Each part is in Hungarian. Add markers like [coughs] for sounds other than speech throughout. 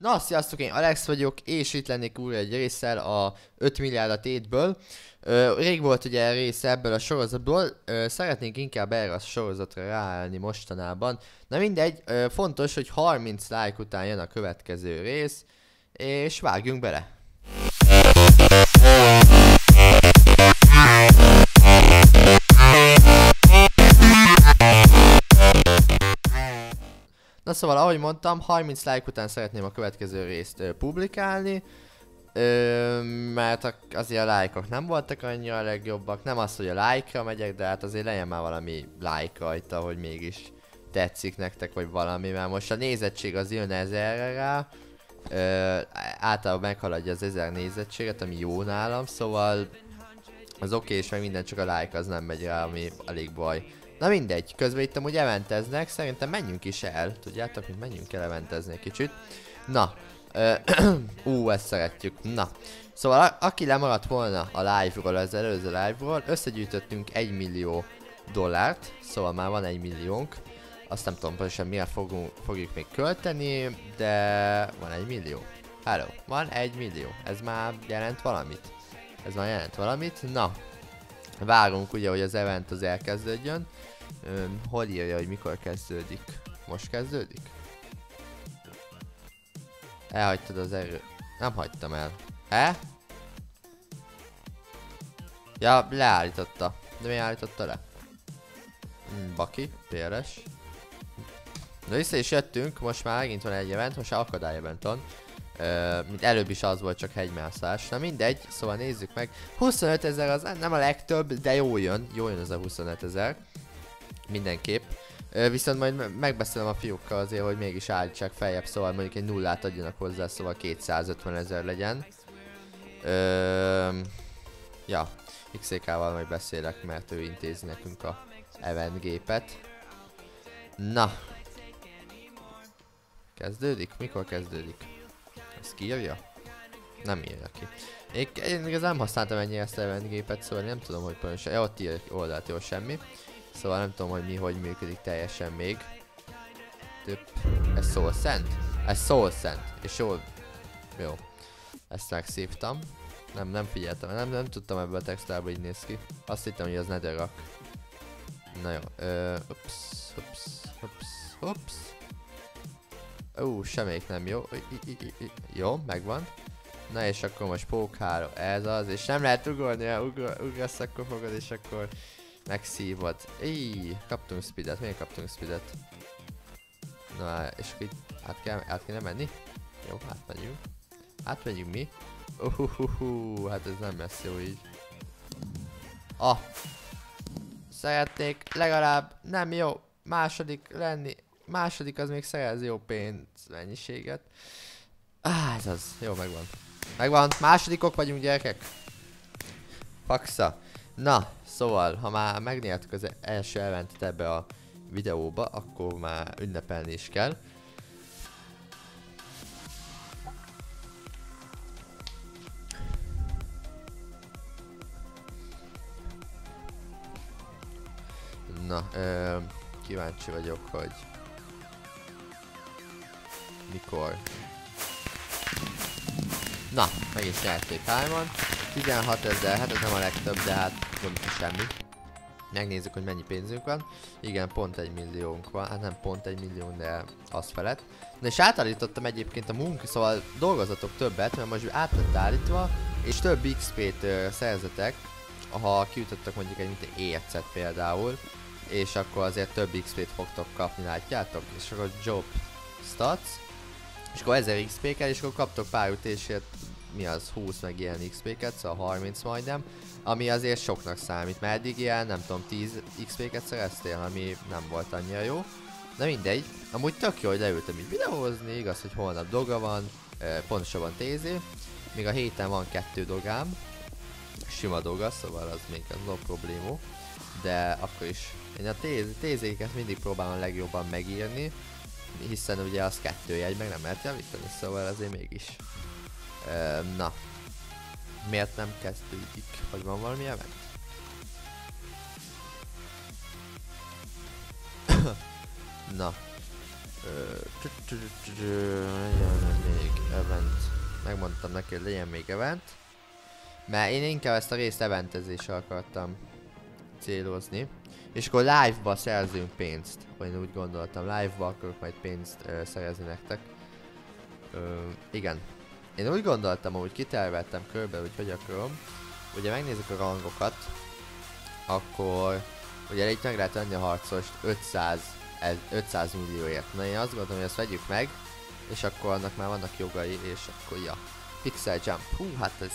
Na, sziasztok, én Alex vagyok, és itt lennék újra egy résszel a 5 milliárd tétből. Rég volt ugye rész ebből a sorozatból, szeretnénk inkább erre a sorozatra ráállni mostanában. Na mindegy, fontos, hogy 30 like után jön a következő rész, és vágjunk bele. Na szóval, ahogy mondtam, 30 like után szeretném a következő részt ö, publikálni. Ö, mert a, azért a lájkok nem voltak annyira a legjobbak. Nem az, hogy a like-ra megyek, de hát azért legyen már valami like rajta, hogy mégis tetszik nektek, vagy valami. Mert most a nézettség az jön ezerre rá. Ö, általában meghaladja az ezer nézettséget, ami jó nálam, szóval az oké, okay, és meg minden, csak a like az nem megy rá, ami elég baj. Na mindegy, közben itt amúgy eventeznek, szerintem menjünk is el, tudjátok, hogy menjünk el eventezni egy kicsit. Na, [clears throat] ú, ezt szeretjük, na. Szóval aki lemaradt volna a live-ról, az előző live-ról, összegyűjtöttünk 1 millió dollárt, szóval már van 1 milliónk. Azt nem tudom pontosan mire fogunk, fogjuk még költeni, de van 1 millió. Hello, van 1 millió, ez már jelent valamit. Ez már jelent valamit, na. Várunk ugye, hogy az event az elkezdődjön. Ön, hol írja, hogy mikor kezdődik? Most kezdődik? Elhagytad az erő... Nem hagytam el. He? Ja, leállította. De mi állította le? Hmm, baki, PRS. Na vissza is jöttünk, most már megint van egy event, most akadály event van. Mint előbb is az volt, csak hegymászás. Na mindegy, szóval nézzük meg. 25 ezer az nem a legtöbb, de jó jön. Jó jön az a 25 ezer. Mindenképp. Uh, viszont majd megbeszélem a fiúkkal azért, hogy mégis állítsák feljebb, szóval mondjuk egy nullát adjanak hozzá, szóval 250 ezer legyen. Uh, ja, XK-val majd beszélek, mert ő intézi nekünk a event gépet. Na. Kezdődik? Mikor kezdődik? Ezt kiírja? Nem írja ki. Én, én nem használtam ennyi ezt a gépet, szóval nem tudom, hogy pontosan... Ja, ott ír oldalt, jó, semmi. Szóval nem tudom, hogy mi hogy működik teljesen még. Több. Ez Soul Sand? Ez Soul Sand. És jól... Jó. Ezt megszívtam. Nem, nem figyeltem, nem, nem tudtam ebből a textálba így néz ki. Azt hittem, hogy az netherrack. Na jó, ö, ups, ups, ups, ups. Ú, semmelyik nem jó. I, I, I, jó, megvan. Na és akkor most pók 3, ez az, és nem lehet ugorni, ha ugrasz, akkor fogod, és akkor megszívod. Íj, kaptunk speedet, miért kaptunk speedet? Na, és akkor itt át, kell, át kéne menni? Jó, átmegyünk. Átmegyünk mi? Uhuhuhu, hát ez nem lesz jó így. Ah! Szeretnék legalább nem jó második lenni. Második az még szerez jó pénz mennyiséget. Ah, ez az. Jó, megvan. Megvan. Másodikok vagyunk gyerekek. Faxa. Na, szóval, ha már megnyertük az első eventet ebbe a videóba, akkor már ünnepelni is kell. Na, ö, kíváncsi vagyok, hogy mikor. Na, meg is nyerték hárman. 16 ezer, hát ez nem a legtöbb, de hát nem semmi. Megnézzük, hogy mennyi pénzünk van. Igen, pont egy milliónk van. Hát nem pont egy millió, de az felett. Na és átállítottam egyébként a munka, szóval dolgozatok többet, mert most át lett állítva, és több XP-t szerzetek, ha kiütöttek mondjuk egy mint ércet például, és akkor azért több XP-t fogtok kapni, látjátok? És akkor job stats, és akkor 1000 XP-kel, és akkor kaptok pár ütésért, mi az, 20 meg ilyen XP-ket, szóval 30 majdnem, ami azért soknak számít, mert eddig ilyen, nem tudom, 10 XP-ket szereztél, ami nem volt annyira jó. Na mindegy, amúgy tök jó, hogy leültem így videózni, igaz, hogy holnap doga van, pontosabban TZ, még a héten van kettő dogám, sima doga, szóval az még az no problémó, de akkor is én a TZ-ket mindig próbálom legjobban megírni, hiszen ugye az kettő jegy, meg nem lehet javítani, szóval azért mégis. Ö, na. Miért nem kezdődik? Hogy van valami event? [coughs] na. Még. megmondtam neki, hogy legyen még event. Mert én inkább ezt a részt eventezésre akartam célozni. És akkor live-ba szerzünk pénzt. Vagy én úgy gondoltam, live-ba akarok majd pénzt ö, szerezni nektek. Ö, igen. Én úgy gondoltam, hogy kiterveltem körbe, hogy hogy akarom. Ugye megnézzük a rangokat. Akkor ugye itt meg lehet venni a harcost 500, ez 500 millióért. Na én azt gondolom, hogy ezt vegyük meg. És akkor annak már vannak jogai, és akkor ja. Pixel Jump. Hú, hát ez...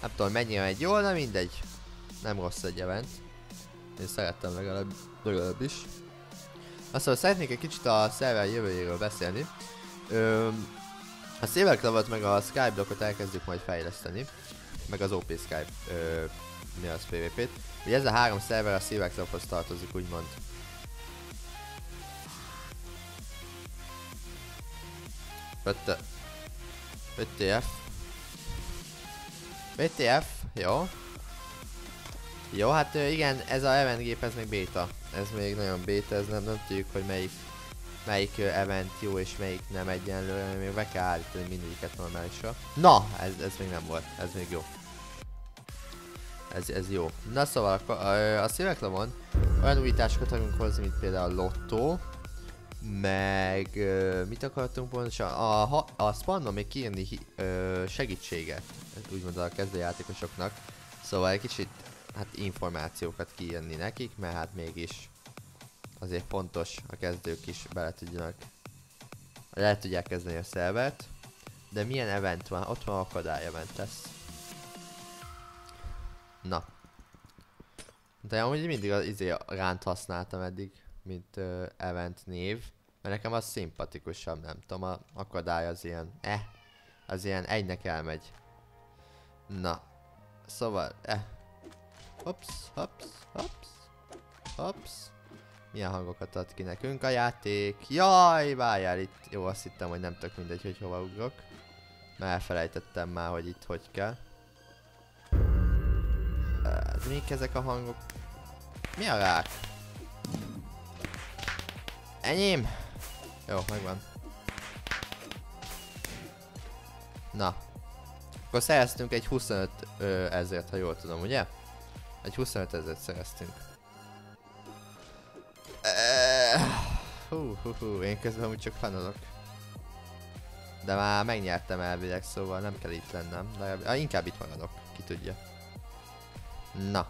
Nem tudom, mennyire megy jól, de mindegy. Nem rossz egy event. Én szerettem legalább, legalábbis. Aztán szeretnék egy kicsit a szerver jövőjéről beszélni. Ö, a Saber Clubot meg a Skype blokkot elkezdjük majd fejleszteni. Meg az OP Skype, ö, mi az PvP-t. Ugye ez a három szerver a Saber Clubhoz tartozik, úgymond. Ötte. VTF. VTF, jó. Jó, hát igen, ez a event gép, ez még beta. Ez még nagyon beta, ez nem, nem tudjuk, hogy melyik melyik event jó és melyik nem egyenlően, még be kell állítani mindegyiket normálisra. Na, ez, ez még nem volt, ez még jó. Ez, ez jó. Na szóval, a, a, a szíveklamon olyan újításokat akarunk hozni, mint például a lottó, meg mit akartunk pontosan? A, a, a spannon még kiírni uh, segítséget, úgymond a kezdőjátékosoknak. Szóval egy kicsit hát információkat kiírni nekik, mert hát mégis azért fontos a kezdők is bele tudjanak, le tudják kezdeni a szervert. De milyen event van? Ott van akadály event. Na. De amúgy mindig az izé ránt használtam eddig, mint uh, event név. Mert nekem az szimpatikusabb, nem tudom, a akadály az ilyen, eh, az ilyen egynek elmegy. Na. Szóval, eh. Hops, hops, hops, hops. Milyen hangokat ad ki nekünk a játék? Jaj, várjál itt. Jó, azt hittem, hogy nem tök mindegy, hogy hova ugrok. Mert elfelejtettem már, hogy itt hogy kell. Uh, mik ezek a hangok? Mi a rák? Enyém? Jó, megvan. Na. Akkor szereztünk egy 25 ö, ezért, ha jól tudom, ugye? Egy 25 ezeret szereztünk. Hú, hú, hú, én közben úgy csak fanolok. De már megnyertem elvileg, szóval nem kell itt lennem. De ah, inkább itt maradok, ki tudja. Na.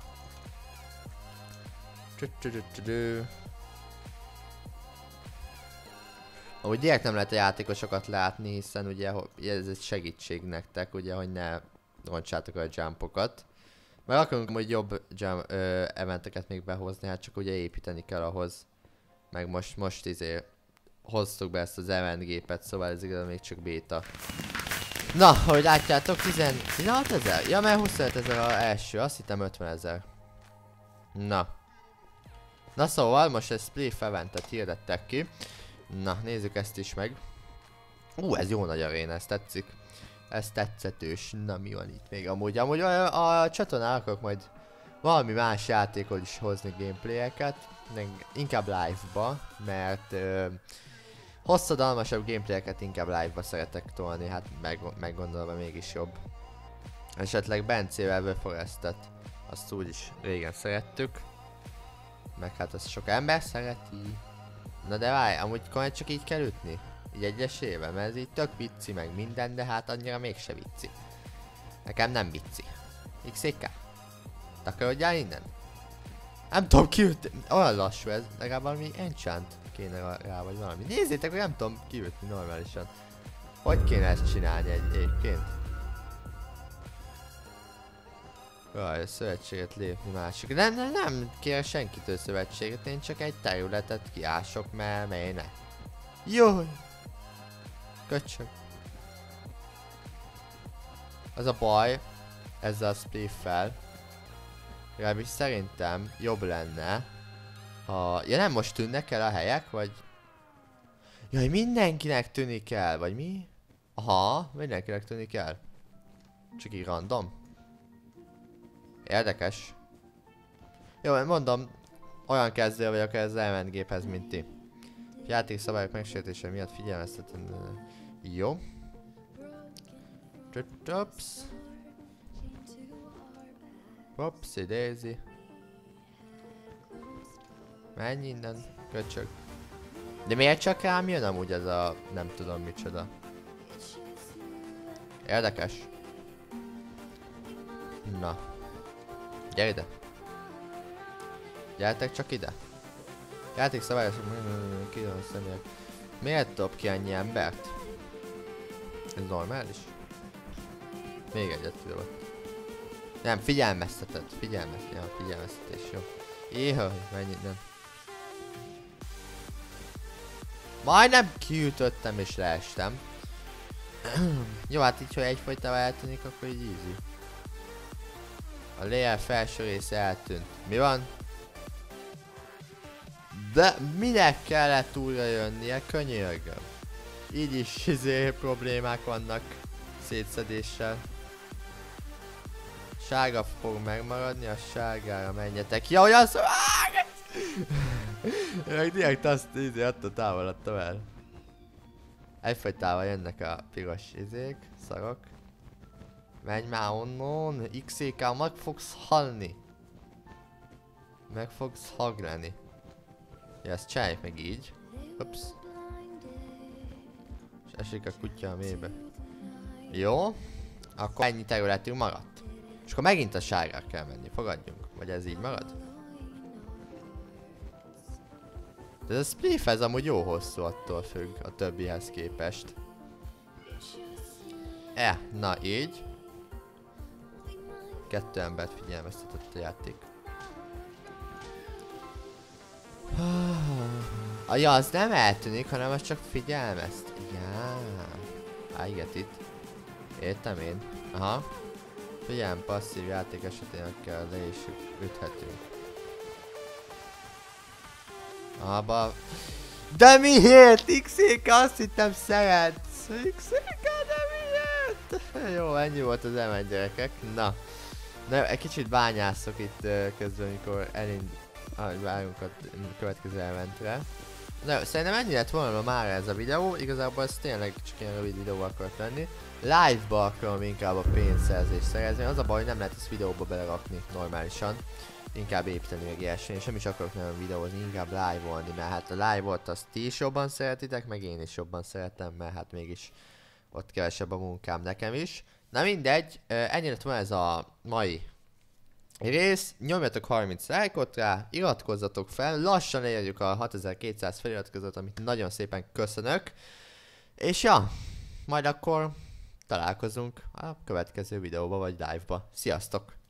Ahogy direkt nem lehet a játékosokat látni, hiszen ugye ez egy segítség nektek, ugye, hogy ne roncsátok a jumpokat. Mert akarunk hogy jobb jump, ö, eventeket még behozni, hát csak ugye építeni kell ahhoz. Meg most, most izé hoztuk be ezt az event gépet, szóval ez igazán még csak beta. Na, ahogy látjátok, 10, 16 ezer? Ja, mert 25 ezer az első, azt hittem 50 ezer. Na. Na szóval, most egy split eventet hirdettek ki. Na, nézzük ezt is meg. Ú, ez jó nagy aréna, ez tetszik. Ez tetszetős. Na, mi van itt még amúgy? Amúgy a, a csatornán akarok majd valami más játékot is hozni gameplayeket. Inkább live-ba, mert ö, hosszadalmasabb gameplayeket inkább live-ba szeretek tolni, hát meg, meggondolva mégis jobb. Esetleg Bencével The Forestet, azt úgyis régen szerettük. Meg hát azt sok ember szereti. Na de várj, amúgy komolyan csak így kell ütni? Így egyesével, mert ez így tök vicci meg minden, de hát annyira mégse vicci. Nekem nem vicci. XK. Takarodjál innen? Nem tudom kiütni, olyan lassú ez, legalább valami enchant kéne rá, vagy valami. Nézzétek, hogy nem tudom kiütni normálisan. Hogy kéne ezt csinálni egy egyébként? Jaj, szövetséget lépni másik. Nem, nem, nem kér senkitől szövetséget, én csak egy területet kiások, mert ne. Jó. Köcsög. Az a baj, ezzel a spliffel, legalábbis szerintem jobb lenne, ha... Ja nem most tűnnek el a helyek, vagy... Jaj, mindenkinek tűnik el, vagy mi? Aha, mindenkinek tűnik el. Csak így random. Érdekes. Jó, mondom, olyan kezdő vagyok ez elment géphez, mint ti. Játék szabályok megsértése miatt figyelmeztetem. Jó. Ops. Opsi daisy. Menj innen, köcsög. De miért csak rám jön amúgy ez a nem tudom micsoda? Érdekes. Na. Gyere ide. Gyertek csak ide. Játék szabályos, ki a személyek. Miért dob ki annyi embert? Ez normális? Még egyet kidobott. Nem, figyelmeztetett, figyelmeztet, ja, figyelmeztetés, jó. Éha, menj innen. Majdnem kiütöttem és leestem. [clears throat] jó, hát így, ha egyfajta eltűnik, akkor így easy. A layer felső része eltűnt. Mi van? De minek kellett újra jönnie? Könyörgöm. Így is izé problémák vannak szétszedéssel. Sárga fog megmaradni, a sárgára menjetek. Ja, hogy az... Meg direkt azt izé attól távolodtam el. Egyfajtával jönnek a piros izék, szarok. Menj már onnan, XK, meg fogsz halni. Meg fogsz haglani. Ja, ezt csináljuk meg így. Ups. És esik a kutya a mélybe. Jó. Akkor ennyi területünk maradt. És akkor megint a sárgára kell menni, fogadjunk. Vagy ez így marad? De ez a spliff ez amúgy jó hosszú attól függ a többihez képest. E, na így. Kettő embert figyelmeztetett a játék. Ah, ja, az nem eltűnik, hanem az csak figyelmezt. Ja, I get it. Értem én. Aha. Figyelm, passzív játék esetén kell le is üthetünk. Abba. De miért? XK azt hittem szeretsz. XK, de miért? [laughs] Jó, ennyi volt az emen gyerekek. Na. De egy kicsit bányászok itt közben, amikor elind... Ah, várunk a következő eventre. Na, szerintem ennyi lett volna már ez a videó, igazából ez tényleg csak ilyen rövid videó akart lenni. Live-ba akarom inkább a pénzszerzést szerezni, az a baj, hogy nem lehet ezt videóba belerakni normálisan. Inkább építeni meg ilyesmi, és nem is akarok nagyon videózni, inkább live-olni, mert hát a live-ot azt ti is jobban szeretitek, meg én is jobban szeretem, mert hát mégis ott kevesebb a munkám nekem is. Na mindegy, ennyi lett volna ez a mai rész, nyomjatok 30 lájkot rá, iratkozzatok fel, lassan érjük a 6200 feliratkozót, amit nagyon szépen köszönök. És ja, majd akkor találkozunk a következő videóba vagy live-ba. Sziasztok!